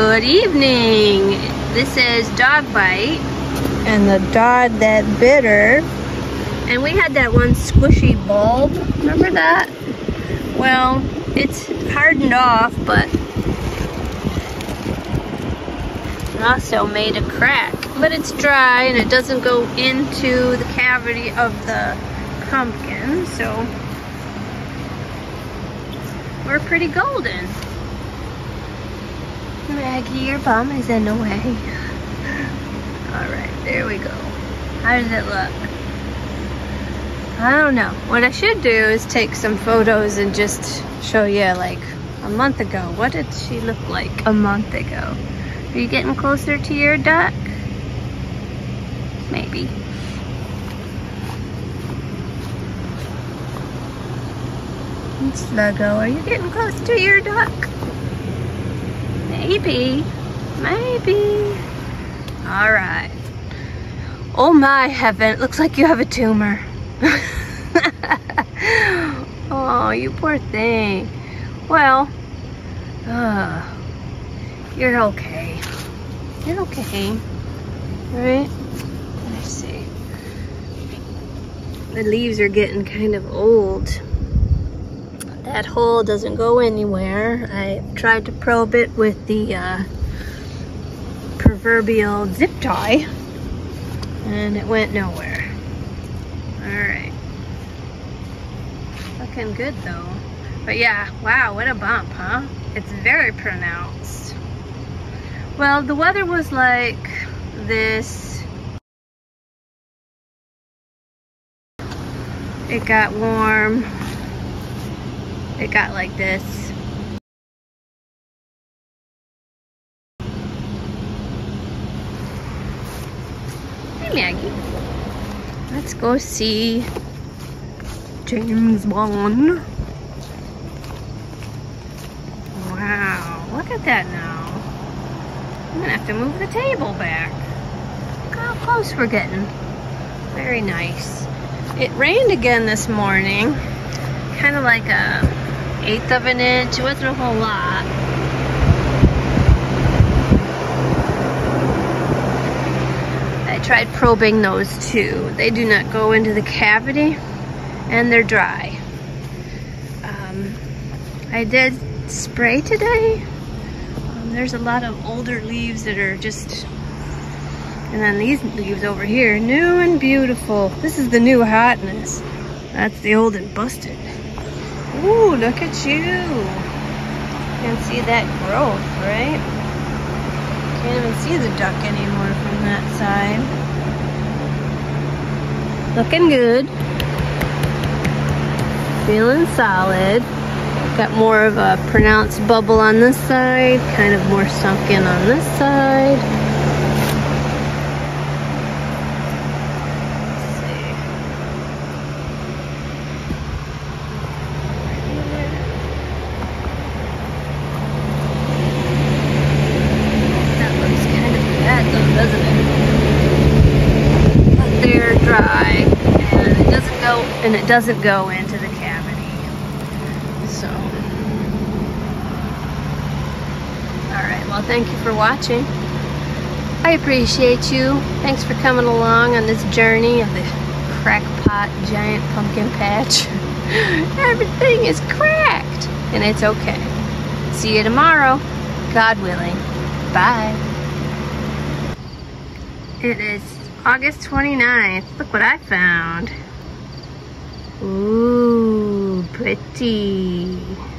Good evening. This is Dog Bite. And the dog that bit her. And we had that one squishy bulb. Remember that? Well, it's hardened off, but it also made a crack. But it's dry and it doesn't go into the cavity of the pumpkin, so we're pretty golden. Maggie, your bum is in the way. Alright, there we go. How does it look? I don't know. What I should do is take some photos and just show you like a month ago. What did she look like a month ago? Are you getting closer to your duck? Maybe. Sluggo, are you getting close to your duck? Maybe. Maybe. All right. Oh my heaven, it looks like you have a tumor. oh, you poor thing. Well, uh, you're okay. You're okay. Right? Let me see. The leaves are getting kind of old that hole doesn't go anywhere. I tried to probe it with the uh, proverbial zip tie and it went nowhere. Alright. Looking good though. But yeah, wow, what a bump, huh? It's very pronounced. Well, the weather was like this. It got warm it got like this. Hey Maggie. Let's go see James Bond. Wow, look at that now. I'm gonna have to move the table back. Look how close we're getting. Very nice. It rained again this morning. Kind of like a eighth of an inch. It wasn't a whole lot. I tried probing those too. They do not go into the cavity and they're dry. Um, I did spray today. Um, there's a lot of older leaves that are just and then these leaves over here, new and beautiful. This is the new hotness. That's the old and busted. Ooh, look at you. You can see that growth, right? Can't even see the duck anymore from that side. Looking good. Feeling solid. Got more of a pronounced bubble on this side, kind of more sunk in on this side. And it doesn't go into the cavity. So, all right, well, thank you for watching. I appreciate you. Thanks for coming along on this journey of the crackpot giant pumpkin patch. Everything is cracked, and it's okay. See you tomorrow, God willing. Bye. It is August 29th. Look what I found. Ooh, pretty.